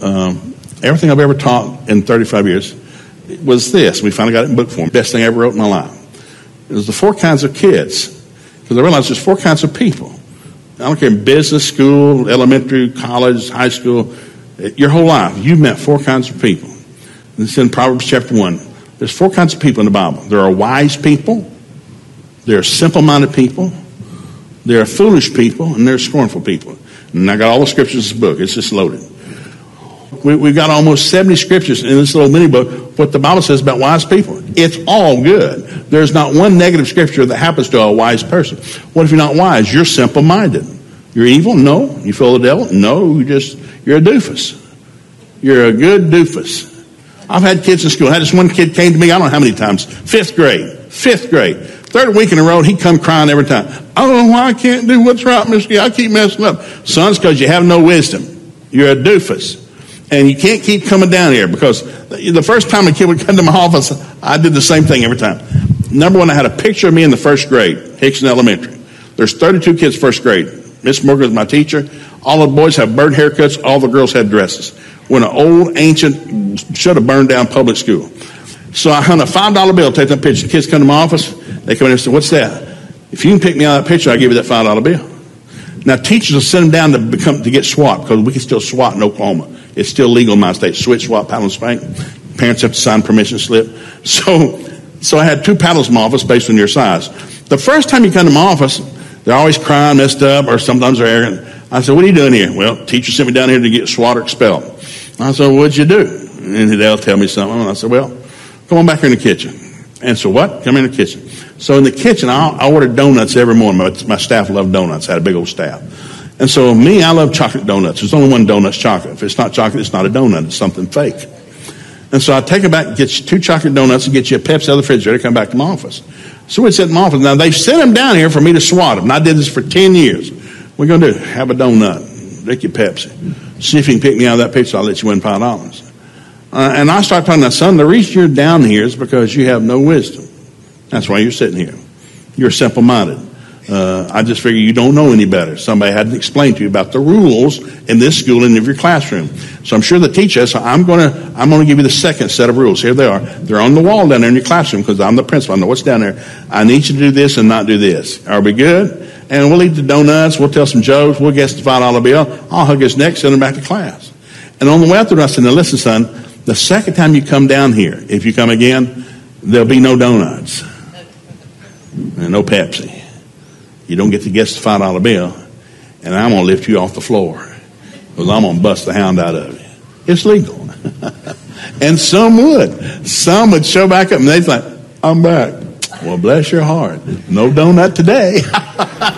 Um, everything I've ever taught in 35 years was this. We finally got it in book form. Best thing I ever wrote in my life. It was the four kinds of kids. Because I realized there's four kinds of people. I don't care, business, school, elementary, college, high school, your whole life, you've met four kinds of people. It's in Proverbs chapter 1. There's four kinds of people in the Bible. There are wise people, there are simple minded people, there are foolish people, and there are scornful people. And I got all the scriptures in this book. It's just loaded. We, have got almost 70 scriptures in this little mini book, what the Bible says about wise people. It's all good. There's not one negative scripture that happens to a wise person. What if you're not wise? You're simple minded. You're evil? No. You feel the devil? No. You just, you're a doofus. You're a good doofus. I've had kids in school. I had this one kid came to me, I don't know how many times, fifth grade, fifth grade. Third week in a row, he'd come crying every time. I don't know why I can't do what's right, Mr. I keep messing up. Sons, because you have no wisdom. You're a doofus. And you can't keep coming down here because the first time a kid would come to my office, I did the same thing every time. Number one, I had a picture of me in the first grade, Hickson Elementary. There's 32 kids first grade. Miss Morgan is my teacher. All the boys have bird haircuts. All the girls had dresses. When an old, ancient, should have burned down public school. So I hung a $5 bill, take that picture. The kids come to my office. They come in and say, what's that? If you can pick me out that picture, I'll give you that $5 bill. Now, teachers will send them down to become to get SWAT because we can still SWAT in Oklahoma. It's still legal in my state. Switch, swap, paddle, and spank. Parents have to sign permission slip. So, so I had two paddles in my office based on your size. The first time you come to my office, they're always crying, messed up, or sometimes they're arrogant. I said, what are you doing here? Well, teacher sent me down here to get SWAT or expelled. I said, what'd you do? And they'll tell me something. And I said, well, come on back here in the kitchen. And so what? Come in the kitchen. So in the kitchen, I, I ordered donuts every morning. My, my staff loved donuts. I had a big old staff. And so me, I love chocolate donuts. There's only one donut's chocolate. If it's not chocolate, it's not a donut. It's something fake. And so I take it back, and get you two chocolate donuts, and get you a Pepsi out of the refrigerator, come back to my office. So we'd sit in my office. Now they've sent them down here for me to swat them. And I did this for 10 years. We're going to do? Have a donut. Drink your Pepsi. See if you can pick me out of that picture. I'll let you win five dollars. Uh, and I start talking to my son, the reason you're down here is because you have no wisdom. That's why you're sitting here. You're simple minded. Uh, I just figure you don't know any better. Somebody hadn't explained to you about the rules in this school and in your classroom. So I'm sure the teacher. So I'm going to I'm to give you the second set of rules. Here they are. They're on the wall down there in your classroom because I'm the principal. I know what's down there. I need you to do this and not do this. Are we good? And we'll eat the donuts. We'll tell some jokes. We'll guess the five dollar bill. I'll hug his neck, send him back to class. And on the way out the I said, "Now listen, son. The second time you come down here, if you come again, there'll be no donuts and no Pepsi." You don't get to guess the five dollar bill, and I'm gonna lift you off the floor because I'm gonna bust the hound out of you. It's legal. and some would. Some would show back up and they'd like, I'm back. Well, bless your heart. No donut today.